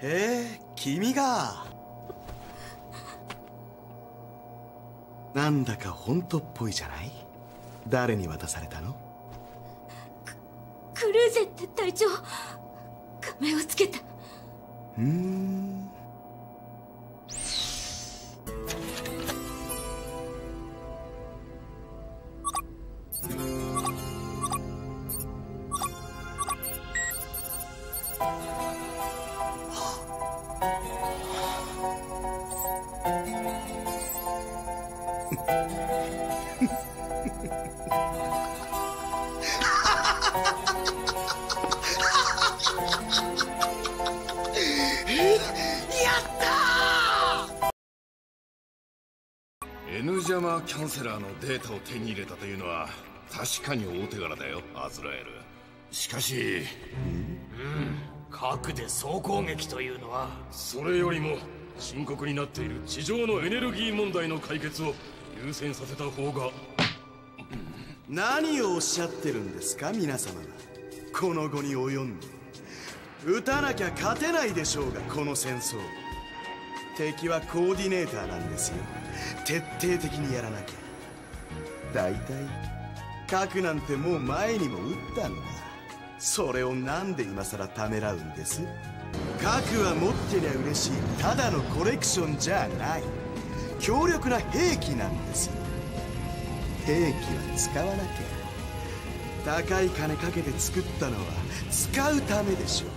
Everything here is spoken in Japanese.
へえ君が。なんだか本当っぽいじゃない？誰に渡されたの？クルーゼって隊長仮面をつけた。うーんエヌジャマーキャンセラーのデータを手に入れたというのは確かに大手柄だよアズラエル。しかし。うん。核で総攻撃というのはそれよりも深刻になっている地上のエネルギー問題の解決を優先させた方が。何をおっしゃってるんですか皆様が。この後に及んで。撃たなきゃ勝てないでしょうがこの戦争。敵はコーディネーターなんですよ。徹底的にやらなきゃ。大体核なんてもう前にも撃ったんだそれをなんで今さらためらうんです？核は持ってりゃ嬉しいただのコレクションじゃない。強力な兵器なんです。兵器は使わなきゃ。高い金かけて作ったのは使うためでしょう。